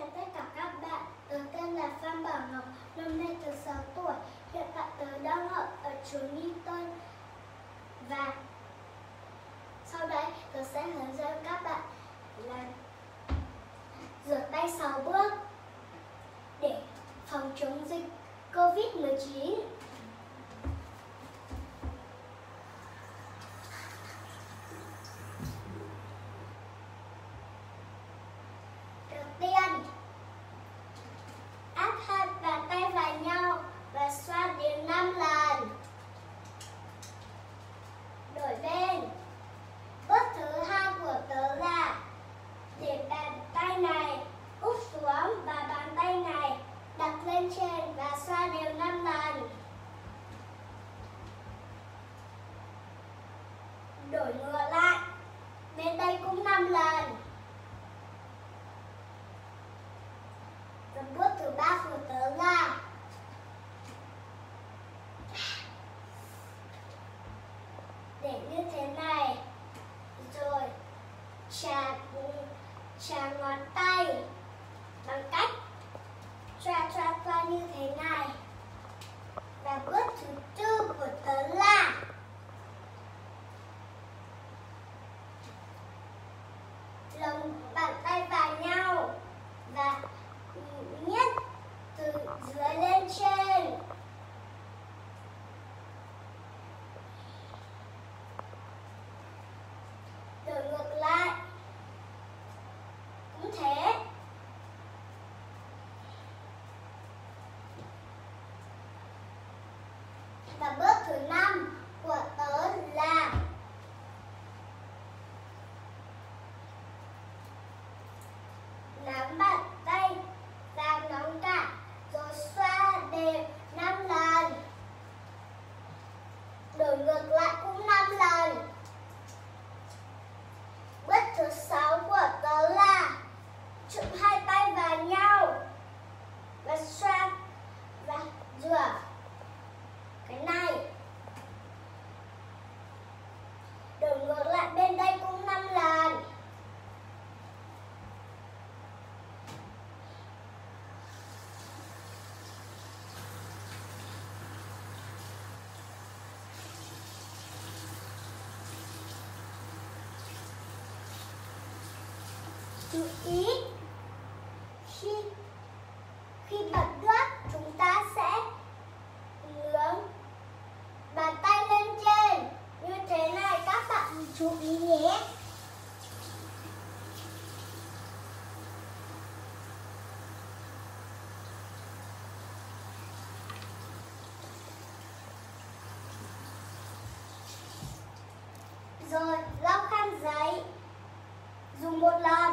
chào tất cả các bạn. Tớ tên là Phan Bảo Ngọc, năm nay tớ 6 tuổi. Hiện tại tớ đang học ở trường Newton. Và sau đây tớ sẽ hướng dẫn các bạn là rửa tay 6 bước để phòng chống dịch Covid-19. ឆ្លាងមាត់តៃបង្កា và bước thứ năm chú ý, khi khi bật nước chúng ta sẽ ngưỡng bàn tay lên trên. Như thế này các bạn chú ý nhé. Rồi lau khăn giấy. Dùng một lần.